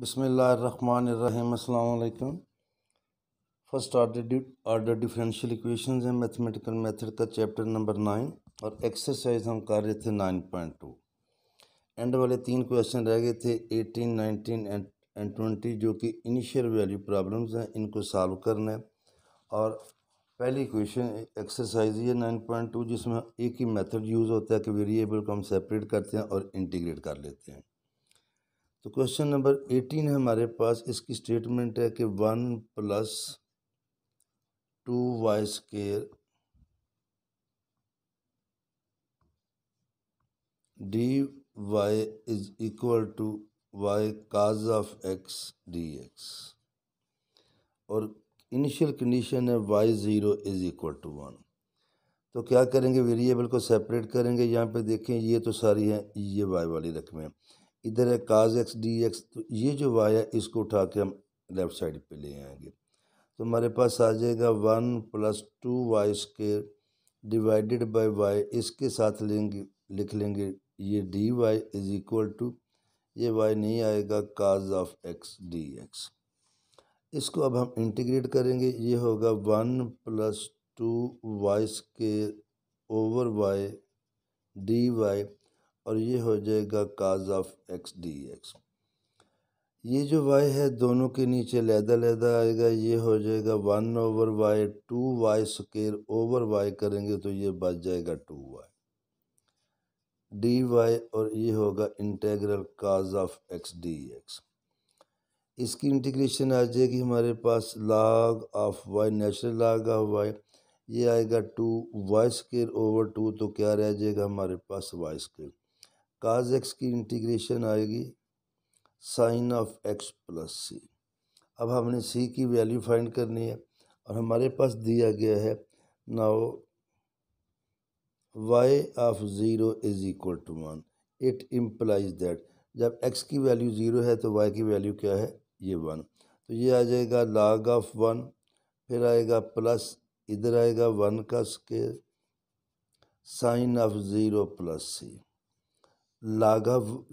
बसमीम अल्लाम first order order differential equations हैं mathematical method का चैप्टर नंबर नाइन और एक्सरसाइज हम कर रहे थे नाइन पॉइंट टू एंड वाले तीन क्वेश्चन रह गए थे eighteen nineteen and and twenty जो कि इनिशियल वैल्यू प्रॉब्लम्स हैं, इनको सॉल्व करना है। और पहली क्वेश्चन एक्सरसाइज ये नाइन पॉइंट टू जिसमें एक ही मेथड यूज़ होता है कि वेरिएबल को हम सेपरेट करते हैं और इंटीग्रेट कर लेते हैं। तो क्वेश्चन नंबर एटीन है हमारे पास। इसकी स्टेटमेंट है कि one plus two y square d y is equal to y cos of x d x और इनिशियल कंडीशन है y zero is equal to one तो क्या करेंगे? वेरिएबल को सेपरेट करेंगे। यहाँ पे देखें, ये तो सारी हैं, ये वाई वाली रकमें। इधर है काज एक्स डी एक्स तो ये जो वाई है, इसको उठा के हम लेफ़्ट साइड पे ले आएँगे। तो हमारे पास आ जाएगा one plus two y square divided by y इसके साथ लेंगे, लिख लेंगे, ये d y is equal to ये वाई नहीं आएगा cos of x d x इसको अब हम इंटीग्रेट करेंगे, ये होगा one plus two y square over y d y और ये हो जाएगा cos of x d x ये जो वाई है, दोनों के नीचे लहदा लहदा आएगा, ये हो जाएगा one over y two y square over y करेंगे तो ये बच जाएगा टू वाई डी वाई और ये होगा integral cos of x d x इसकी इंटीग्रेशन आ जाएगी हमारे पास log of y natural log of y ये आएगा two y square over two तो क्या रह जाएगा हमारे पास वाई स्केयर काज एक्स की इंटीग्रेशन आएगी। Sine of x plus c अब हमने सी की वैल्यू फाइंड करनी है और हमारे पास दिया गया है। Now y of zero is equal to one it implies that जब एक्स की वैल्यू ज़ीरो है तो वाई की वैल्यू क्या है? ये वन तो ये आ जाएगा लाग ऑफ़ वन फिर आएगा प्लस इधर आएगा वन का square sine of zero plus C लाघव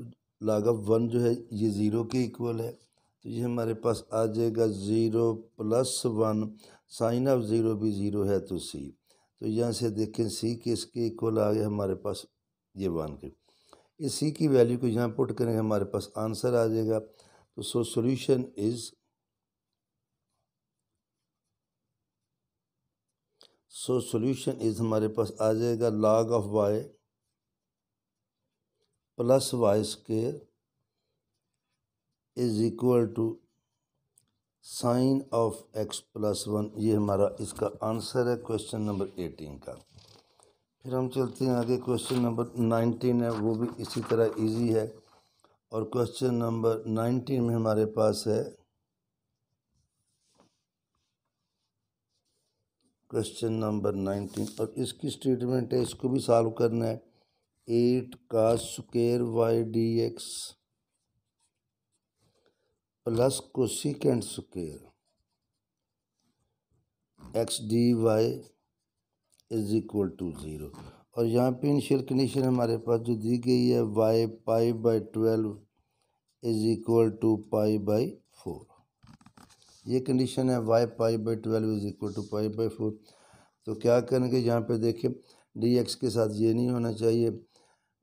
लाघव वन जो है, ये ज़ीरो के इक्वल है। तो ये हमारे पास आ जाएगा zero plus one sine of zero भी ज़ीरो है तो सी तो यहाँ से देखें सी के इसके इक्वल आ गया हमारे पास, ये वन के। इस सी की वैल्यू को यहाँ पुट करेंगे, हमारे पास आंसर आ जाएगा। तो so solution is so solution is हमारे पास आ जाएगा log of y plus y square is equal to sine of x plus one. ये हमारा इसका आंसर है क्वेश्चन नंबर एटीन का। फिर हम चलते हैं आगे। क्वेश्चन नंबर नाइनटीन है, वो भी इसी तरह इजी है। और क्वेश्चन नंबर नाइनटीन में हमारे पास है। क्वेश्चन नंबर नाइनटीन, और इसकी स्टेटमेंट है, इसको भी सॉल्व करना है। एट का square y d x plus cosecant square x d y is equal to zero. और यहाँ पे इनिशियल कंडीशन हमारे पास जो दी गई है, y pi by twelve is equal to pi by four. ये कंडीशन है, y pi by twelve is equal to pi by four. तो क्या करेंगे, यहाँ पे देखें डी एक्स के साथ ये नहीं होना चाहिए।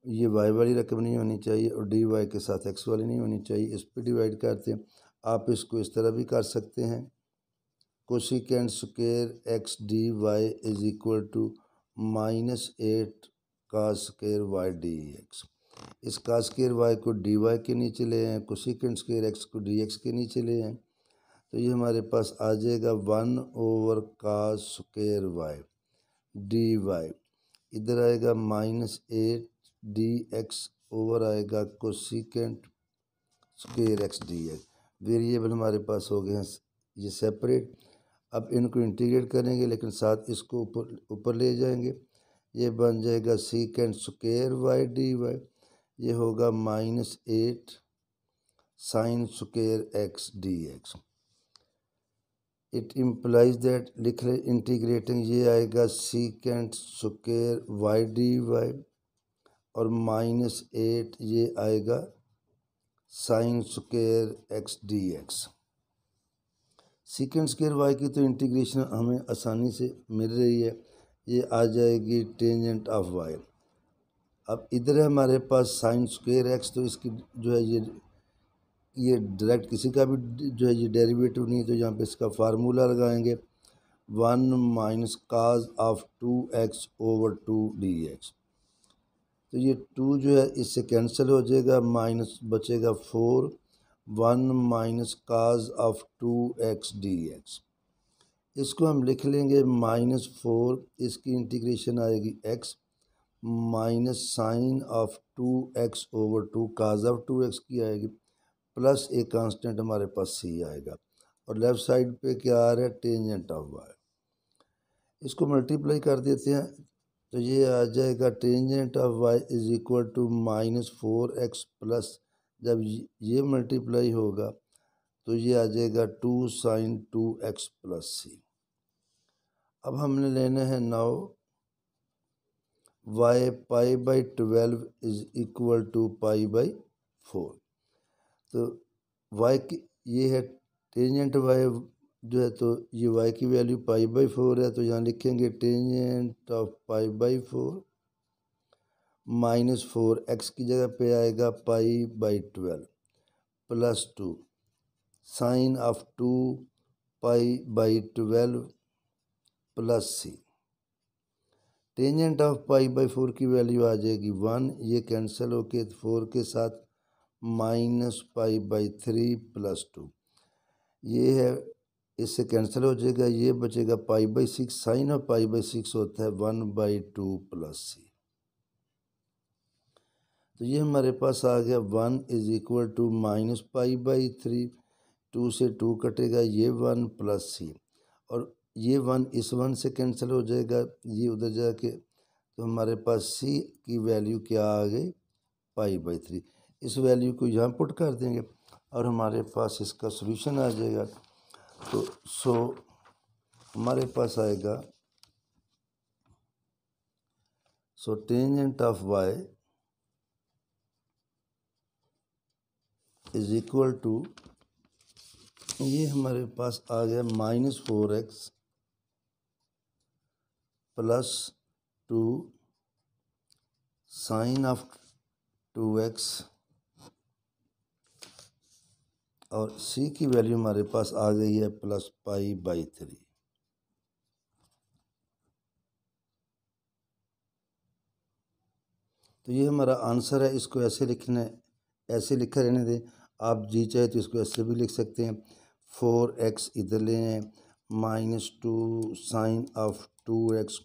ये वाई वाली रकम नहीं होनी चाहिए और डी वाई के साथ एक्स वाली नहीं होनी चाहिए। इस पर डिवाइड करते हैं। आप इसको इस तरह भी कर सकते हैं। Cosecant square x d y is equal to minus eight का स्केयर वाई डी एक्स इस का स्केयर वाई को डी वाई के नीचे ले आए। कोशिकेंट स्केयर एक्स को डी एक्स के नीचे ले आए। तो ये हमारे पास आ जाएगा वन ओवर का स्केयर वाई डी वाई इधर आएगा minus eight d x over आएगा cosecant square x d x variable हमारे पास हो गए हैं, ये सेपरेट अब इनको इंटीग्रेट करेंगे, लेकिन साथ इसको ऊपर ऊपर ले जाएँगे। ये बन जाएगा secant square y d y ये होगा minus eight sine square x d x it implies that लिख रहे इंटीग्रेटिंग ये आएगा secant square y d y और माइनस एट ये आएगा sine square x d x secant square y की तो इंटीग्रेशन हमें आसानी से मिल रही है। ये आ जाएगी टेंजेंट ऑफ़ वाई। अब इधर है हमारे पास साइन स्क्वेयर एक्स तो इसकी जो है ये ये डायरेक्ट किसी का भी जो है ये डेरिवेटिव नहीं तो यहाँ पे इसका फार्मूला लगाएँगे। One minus cos of two x over two d x तो ये टू जो है, इससे कैंसिल हो जाएगा माइनस बचेगा four one minus cos of two x d x इसको हम लिख लेंगे माइनस फोर इसकी इंटीग्रेशन आएगी x minus sine of two x over two cos of two x की आएगी प्लस एक कांस्टेंट हमारे पास सी आएगा। और लेफ़्ट साइड पे क्या आ रहा है? टेंजेंट ऑफ़ वाई इसको मल्टीप्लाई कर देते हैं। तो ये आ जाएगा tangent of y is equal to minus four x plus, जब ये मल्टीप्लाई होगा तो ये आ जाएगा two sine two x plus c. अब हमने लेना है now y pi by twelve is equal to pi by four. तो वाई की, ये है टेंजेंट वाई जो है तो ये वाई की वैल्यू पाई बाई फोर है तो यहाँ लिखेंगे tangent of pi by four minus four x की जगह पे आएगा pi by twelve plus two sine of two pi by twelve plus c tangent of pi by four की वैल्यू आ जाएगी वन ये कैंसिल होके फोर के साथ minus pi by three plus two ये है इससे कैंसिल हो जाएगा, ये बचेगा pi by six sine of pi by six होता है one by two plus c तो ये हमारे पास आ गया one is equal to minus pi by three two से टू कटेगा, ये वन प्लस सी और ये वन इस वन से कैंसिल हो जाएगा, ये उधर जाके तो हमारे पास सी की वैल्यू क्या आ गई? पाई बाई थ्री इस वैल्यू को यहाँ पुट कर देंगे और हमारे पास इसका सोल्यूशन आ जाएगा। तो सो हमारे पास आएगा so tangent of y is equal to ये हमारे पास आ गया minus four x plus two sine of two x और सी की वैल्यू हमारे पास आ गई है प्लस पाई बाई थ्री तो ये हमारा आंसर है, इसको ऐसे लिखने, ऐसे लिखा रहने दें। आप जी चाहे तो इसको ऐसे भी लिख सकते हैं। फोर एक्स इधर ले हैं minus two sine of two x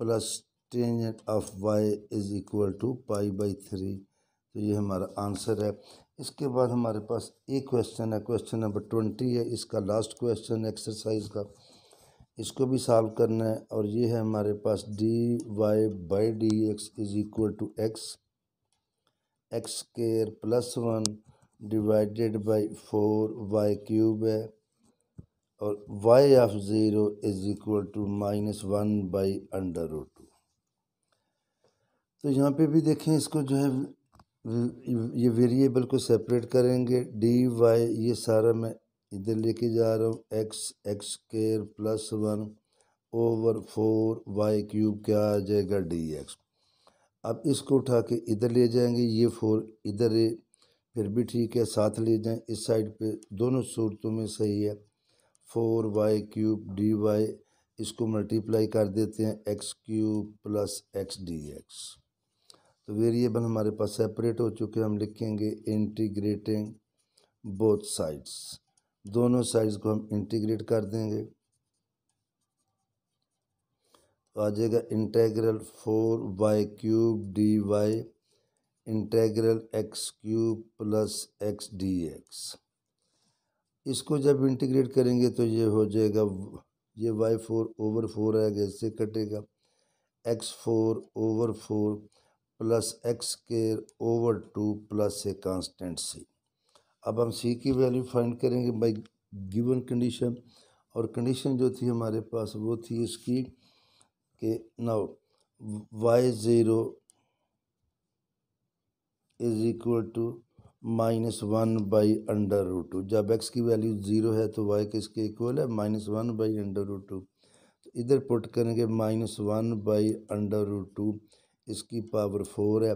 plus tangent of y is equal to pi by three तो ये हमारा आंसर है। इसके बाद हमारे पास एक क्वेश्चन है क्वेश्चन नंबर ट्वेंटी है, इसका लास्ट क्वेश्चन एक्सरसाइज का। इसको भी सॉल्व करना है और ये है हमारे पास d y by d x is equal to x x square plus one divided by four y cube है और y of zero is equal to minus one by under root two तो यहाँ पे भी देखें, इसको जो है ये वेरिएबल को सेपरेट करेंगे डी वाई ये सारा मैं इधर लेके जा रहा हूँ x x square plus one over four y cube क्या आ जाएगा डी एक्स अब इसको उठा के इधर ले जाएँगे, ये फोर इधर है, फिर भी ठीक है, साथ ले जाएँ, इस साइड पे दोनों सूरतों में सही है। Four y cube d y इसको मल्टीप्लाई कर देते हैं x cube plus x d x तो वेरिएबल हमारे पास सेपरेट हो चुके हम लिखेंगे इंटीग्रेटिंग बोथ साइड्स दोनों साइड्स को हम इंटीग्रेट कर देंगे। तो आ जाएगा integral four y cube d y integral x cube plus x d x इसको जब इंटीग्रेट करेंगे तो ये हो जाएगा, ये वाई फोर ओवर फोर आएगा, इससे कटेगा। X four over four plus x square over two plus a constant C. अब हम सी की वैल्यू फाइंड करेंगे बाई गिवन कंडीशन और कंडीशन जो थी हमारे पास वो थी इसकी कि now y zero is equal to minus one by under root two. जब एक्स की वैल्यू ज़ीरो है तो वाई किसके इक्वल है? Minus one by under root two. तो इधर पुट करेंगे minus one by under root two. इसकी पावर फोर है,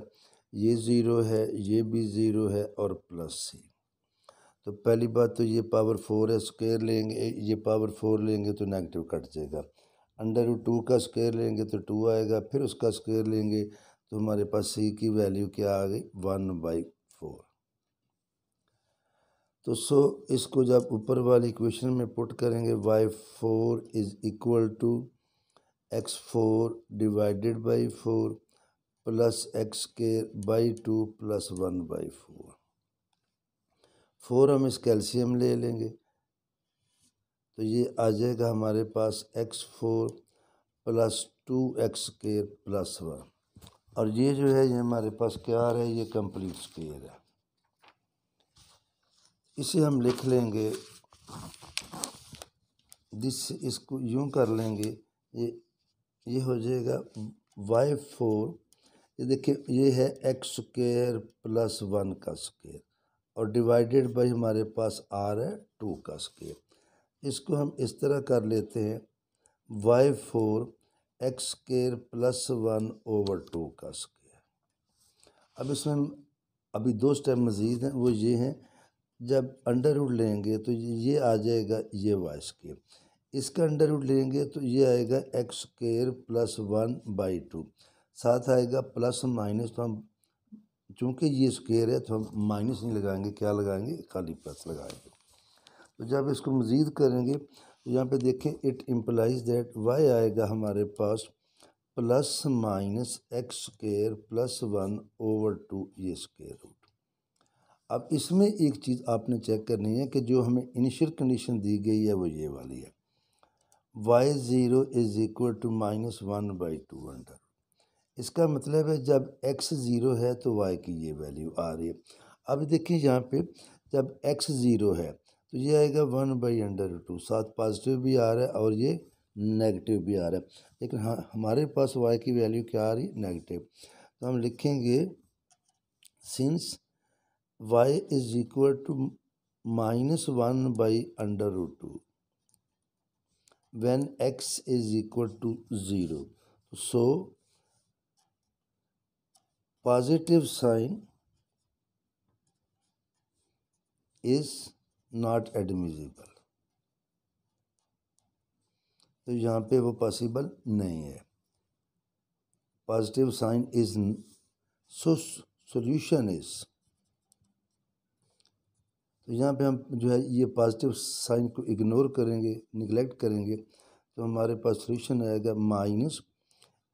ये ज़ीरो है, ये भी ज़ीरो है और प्लस सी तो पहली बात तो ये पावर फोर है, स्क्वेयर लेंगे ये पावर फोर लेंगे तो नेगेटिव कट जाएगा। अंडर टू का स्क्वेयर लेंगे तो टू आएगा, फिर उसका स्क्वेयर लेंगे तो हमारे पास सी की वैल्यू क्या आ गई? One by four. तो सो, इसको जब ऊपर वाली इक्वेशन में पुट करेंगे, y four is equal to x four divided by four plus x के by two plus one by four. Four हम इस कैल्शियम ले लेंगे। तो ये आ जाएगा हमारे पास x four plus two x square plus one. और ये जो है, ये हमारे पास क्या आ रहा है? ये कंप्लीट स्केयर है। इसे हम लिख लेंगे। दिस इसको यूँ कर लेंगे। ये ये हो जाएगा वाई फोर ये देखिए, ये है एक्स स्क्र प्लस वन का स्क्र और डिवाइडेड बाई हमारे पास आर है टू का स्क्र इसको हम इस तरह कर लेते हैं y four x square plus one over two का स्केयर अब इसमें अभी दो स्टेप मज़ीद हैं, वो ये हैं, जब अंडर रूट लेंगे तो ये आ जाएगा ये वाई स्केयर इसका अंडर रूट लेंगे तो ये आएगा x square plus one by two साथ आएगा प्लस माइनस। तो हम चूँकि ये स्केयर है तो हम माइनस नहीं लगाएँगे। क्या लगाएँगे? खाली प्लस लगाएँगे। तो जब इसको मज़ीद करेंगे तो यहाँ पे देखें इट इम्प्लाइज दैट वाई आएगा हमारे पास plus minus x square plus one over two ये स्केयर रूट अब इसमें एक चीज़ आपने चेक करनी है कि जो हमें इनिशियल कंडीशन दी गई है, वो ये वाली है। Y zero is equal to minus one by two under इसका मतलब है जब एक्स ज़ीरो है तो वाई की ये वैल्यू आ रही है। अब देखिए यहाँ पे जब एक्स ज़ीरो है तो ये आएगा वन बाई अंडर टू साथ पॉजिटिव भी आ रहा है और ये नेगेटिव भी आ रहा है। लेकिन हाँ हमारे पास वाई की वैल्यू क्या आ रही है? नेगेटिव तो हम लिखेंगे since y is equal to minus one by under root two when x is equal to 0 so positive sign is not admissible तो यहाँ पे वो पॉसिबल नहीं है। Positive sign is so solution is तो यहाँ पे हम जो है ये पॉजिटिव साइन को इग्नोर करेंगे निगलेक्ट करेंगे तो हमारे पास सोल्यूशन आएगा minus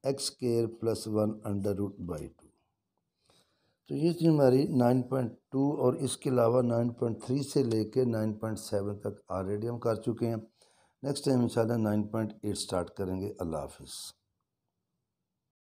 x square plus one under root by two तो ये थी हमारी 9.2 और इसके अलावा 9.3 से लेके 9.7 तक ऑलरेडी हम कर चुके हैं। नेक्स्ट टाइम इंशाल्लाह 9.8 स्टार्ट करेंगे। अल्लाह हाफिज़।